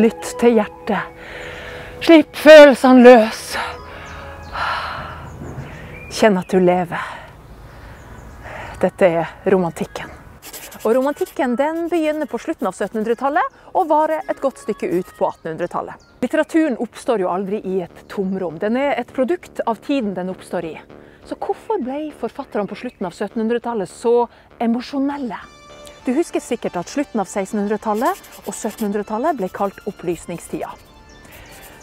lytt til hjertet. Slipp følelsene løs. Kjenn at du lever. Dette er romantikken. Og romantikken den begynner på slutten av 1700-tallet og varer et godt stykke ut på 1800-tallet. Litteraturen oppstår jo aldri i et tomrom. Den er et produkt av tiden den oppstår i. Så hvorfor ble forfatterne på slutten av 1700-tallet så emosjonelle? Du husker sikkert at slutten av 1600-tallet og 1700-tallet ble kalt opplysningstida.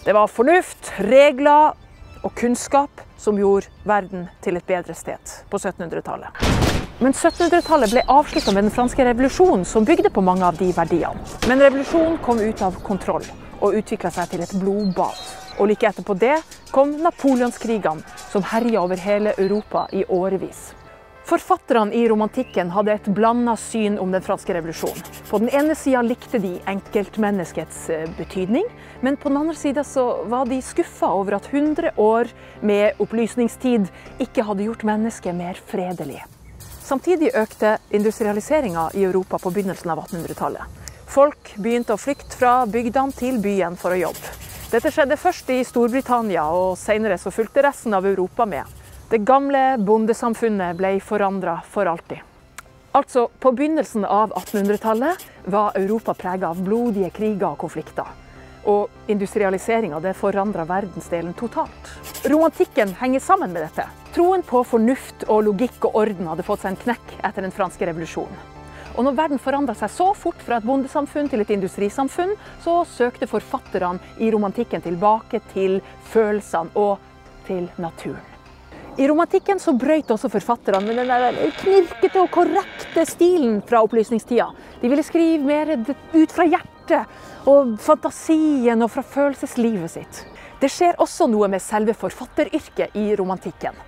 Det var fornuft, regler og kunnskap som gjorde verden til et bedre sted på 1700-tallet. Men 1700-tallet ble avslutta med den franske revolusjonen, som bygde på mange av de verdiene. Men revolusjonen kom ut av kontroll og utvikla seg til et blodbad. Og like etterpå det kom napoleonskrigene, som herja over hele Europa i årevis. Forfatterne i romantikken hadde et blanda syn om den franske revolusjonen. På den ene sida likte de enkeltmenneskets eh, betydning, men på den andre sida var de skuffa over at 100 år med opplysningstid ikke hadde gjort mennesket mer fredelig. Samtidig økte industrialiseringa i Europa på begynnelsen av 1800-tallet. Folk begynte å flykte fra bygdene til byen for å jobbe. Dette skjedde først i Storbritannia, og senere så fulgte resten av Europa med. Det gamle bondesamfunnet ble forandra for alltid. Altså, På begynnelsen av 1800-tallet var Europa prega av blodige kriger og konflikter. Og industrialiseringa forandra verdensdelen totalt. Romantikken henger sammen med dette. Troen på fornuft og logikk og orden hadde fått seg en knekk etter den franske revolusjonen. Og når verden forandra seg så fort fra et bondesamfunn til et industrisamfunn, så søkte forfatterne i romantikken tilbake til følelsene og til naturen. I romantikken så brøyt også forfatterne med den knirkete og korrekte stilen fra opplysningstida. De ville skrive mer ut fra hjertet og fantasien og fra følelseslivet sitt. Det skjer også noe med selve forfatteryrket i romantikken.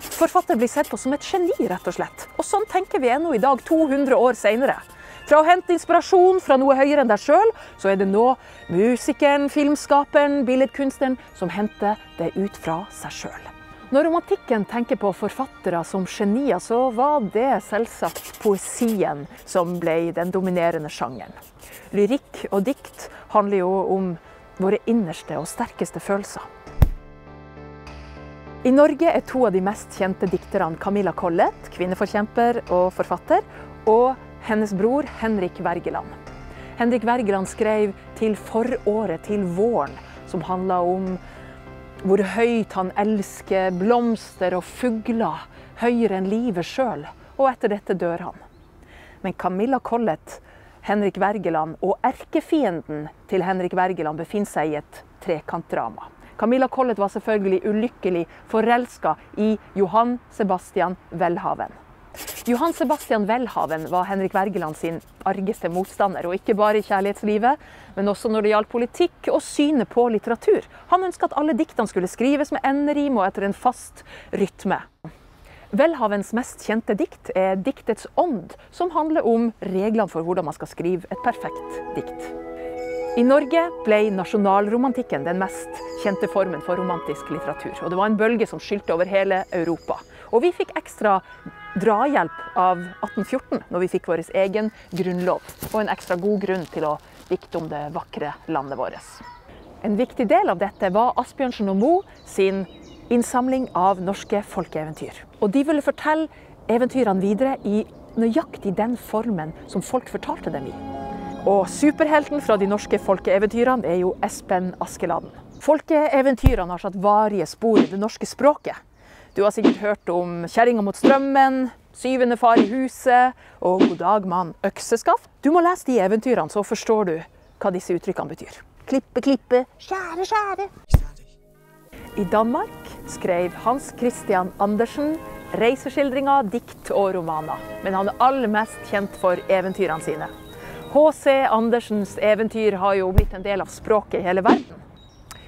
Forfatter blir sett på som et geni, rett og slett. Og sånn tenker vi ennå i dag, 200 år seinere. Fra å hente inspirasjon fra noe høyere enn deg sjøl, så er det nå musikeren, filmskaperen, billedkunstneren som henter det ut fra seg sjøl. Når romantikken tenker på forfattere som genier, så var det selvsagt poesien som ble den dominerende sjangeren. Lyrikk og dikt handler jo om våre innerste og sterkeste følelser. I Norge er to av de mest kjente dikterne Camilla Collett, kvinneforkjemper og forfatter, og hennes bror Henrik Wergeland. Henrik Wergeland skrev 'Til foråret, til våren', som handla om hvor høyt han elsker blomster og fugler, høyere enn livet sjøl. Og etter dette dør han. Men Camilla Collett, Henrik Wergeland og erkefienden til Henrik Wergeland befinner seg i et trekantdrama. Camilla Collett var selvfølgelig ulykkelig forelska i Johan Sebastian Welhaven. Johan Sebastian Welhaven var Henrik Wergeland sin argeste motstander. Og ikke bare i kjærlighetslivet, men også når det gjaldt politikk og synet på litteratur. Han ønska at alle diktene skulle skrives med enderim og etter en fast rytme. Welhavens mest kjente dikt er 'Diktets ånd', som handler om reglene for hvordan man skal skrive et perfekt dikt. I Norge ble nasjonalromantikken den mest kjente formen for romantisk litteratur. Og det var en bølge som skylte over hele Europa. Og vi fikk ekstra drahjelp av 1814, når vi fikk vår egen grunnlov. Og en ekstra god grunn til å dikte om det vakre landet vårt. En viktig del av dette var Asbjørnsen og Moe sin innsamling av norske folkeeventyr. Og de ville fortelle eventyrene videre i nøyaktig den formen som folk fortalte dem i. Og superhelten fra de norske folkeeventyrene er jo Espen Askeladden. Folkeeventyrene har satt varige spor i det norske språket. Du har sikkert hørt om 'Kjerringa mot strømmen', 'Syvende far i huset' og 'God dag, mann, økseskaft'. Du må lese de eventyrene, så forstår du hva disse uttrykkene betyr. Klippe, klippe, skjære, skjære. I Danmark skrev Hans Christian Andersen reiseskildringer, dikt og romaner. Men han er aller mest kjent for eventyrene sine. H.C. Andersens eventyr har jo blitt en del av språket i hele verden.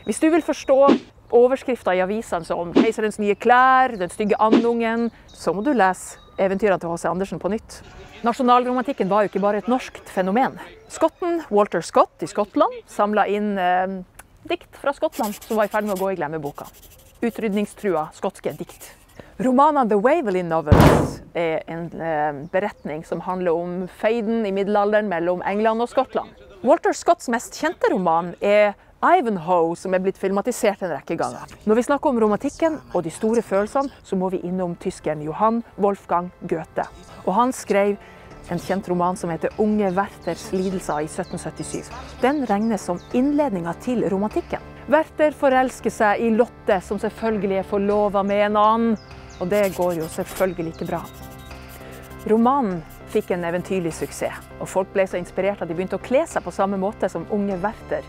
Hvis du vil forstå overskrifter i avisene som 'Keiserens nye klær', 'Den stygge andungen', så må du lese eventyrene til H.C. Andersen på nytt. Nasjonalromantikken var jo ikke bare et norskt fenomen. Skotten Walter Scott i Skottland samla inn eh, dikt fra Skottland som var i ferd med å gå i glemmeboka. Utrydningstrua skotske dikt. Romanene The Waverley Novels er en eh, beretning som handler om feiden i middelalderen mellom England og Skottland. Walter Scotts mest kjente roman er Ivanhoe, som er blitt filmatisert en rekke ganger. Når vi snakker om romantikken og de store følelsene, så må vi innom tyskeren Johan Wolfgang Goethe. Og han skrev en kjent roman som heter 'Unge Werthers lidelser' i 1777. Den regnes som innledninga til romantikken. Werther forelsker seg i Lotte, som selvfølgelig er forlova med en annen. Og det går jo selvfølgelig ikke bra. Romanen fikk en eventyrlig suksess, og folk ble så inspirert at de begynte å kle seg på samme måte som unge Werther.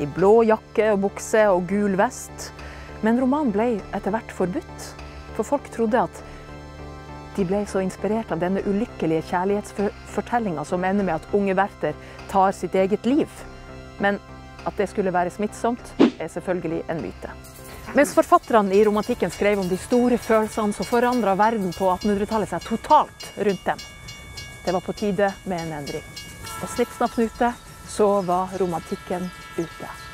I blå jakke og bukse og gul vest. Men romanen ble etter hvert forbudt, for folk trodde at de ble så inspirert av denne ulykkelige kjærlighetsfortellinga som ender med at unge Werther tar sitt eget liv. Men at det skulle være smittsomt, er selvfølgelig en myte. Mens forfatterne i romantikken skrev om de store følelsene, så forandra verden på 1800-tallet seg totalt rundt dem. Det var på tide med en endring. Og snipp, snapp, snute, så var romantikken ute.